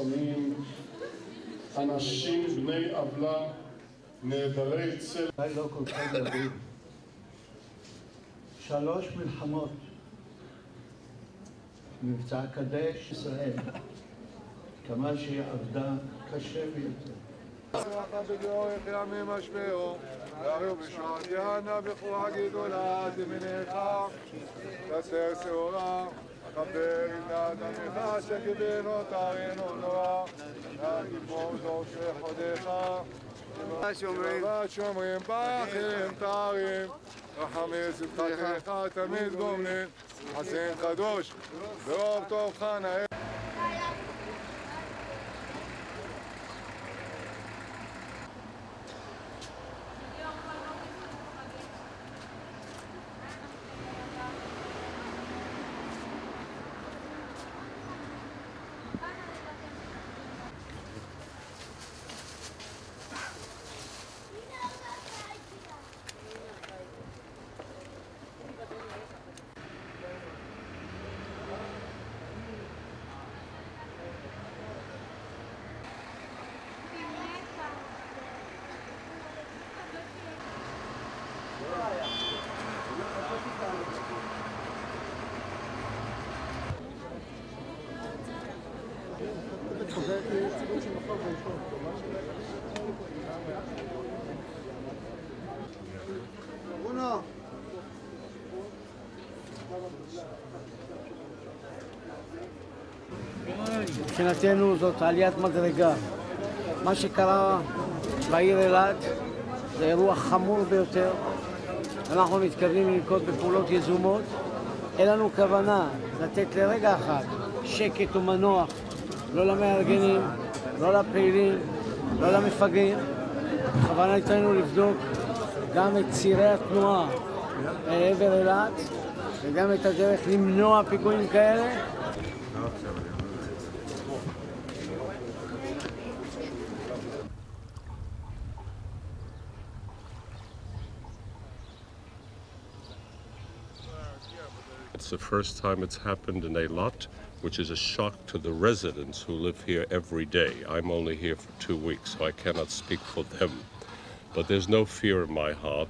מחסומים, אנשים בני עוולה, נעדרי צל אולי לא כל כך יודעים. שלוש מלחמות, מבצע קדש ישראל, כמה שהיא עבדה קשה ביותר. והרי יענה גדולה תסר שעורה, חבר עינת עמך שגיבנו תרינו נורא, ותגמור דור שחודיך. שומרים שומרים פחים תרים, רחמי שמחתך תמיד גומלין, חסין קדוש, ברוב טובך נאה. מבחינתנו זאת עליית מדרגה. מה שקרה בעיר אילת זה אירוע חמור ביותר. אנחנו מתכוונים לנקוט בפעולות יזומות. אין לנו כוונה לתת לרגע אחד שקט ומנוח, לא למארגנים, לא לפעילים, לא למפגעים. בכוונתנו לבדוק גם את צירי התנועה לעבר אילת וגם את הדרך למנוע פיגועים כאלה. It's the first time it's happened in Eilat, which is a shock to the residents who live here every day. I'm only here for two weeks, so I cannot speak for them. But there's no fear in my heart.